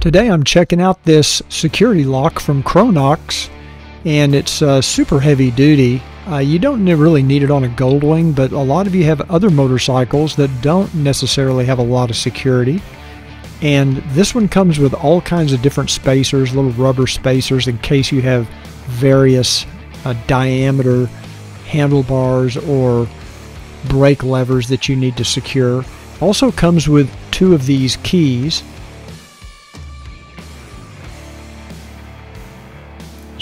Today I'm checking out this security lock from Kronox and it's uh, super heavy duty. Uh, you don't really need it on a Goldwing, but a lot of you have other motorcycles that don't necessarily have a lot of security. And this one comes with all kinds of different spacers, little rubber spacers in case you have various uh, diameter handlebars or brake levers that you need to secure. Also comes with two of these keys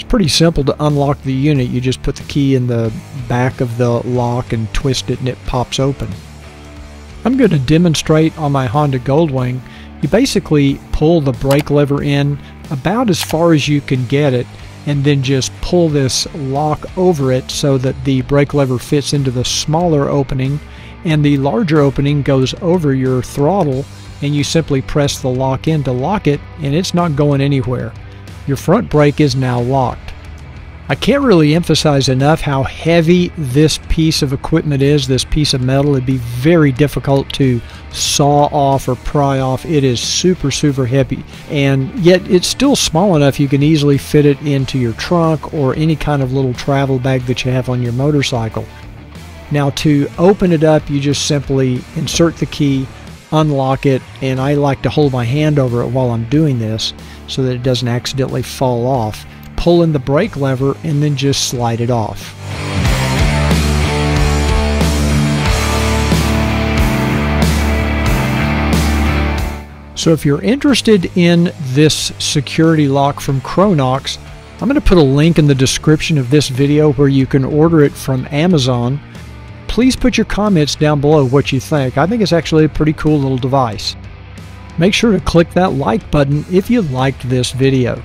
pretty simple to unlock the unit. You just put the key in the back of the lock and twist it and it pops open. I'm going to demonstrate on my Honda Goldwing. You basically pull the brake lever in about as far as you can get it and then just pull this lock over it so that the brake lever fits into the smaller opening and the larger opening goes over your throttle and you simply press the lock in to lock it and it's not going anywhere your front brake is now locked. I can't really emphasize enough how heavy this piece of equipment is, this piece of metal. It'd be very difficult to saw off or pry off. It is super, super heavy. And yet it's still small enough you can easily fit it into your trunk or any kind of little travel bag that you have on your motorcycle. Now to open it up, you just simply insert the key, unlock it, and I like to hold my hand over it while I'm doing this so that it doesn't accidentally fall off. Pull in the brake lever and then just slide it off. So if you're interested in this security lock from Kronox, I'm going to put a link in the description of this video where you can order it from Amazon. Please put your comments down below what you think. I think it's actually a pretty cool little device. Make sure to click that like button if you liked this video.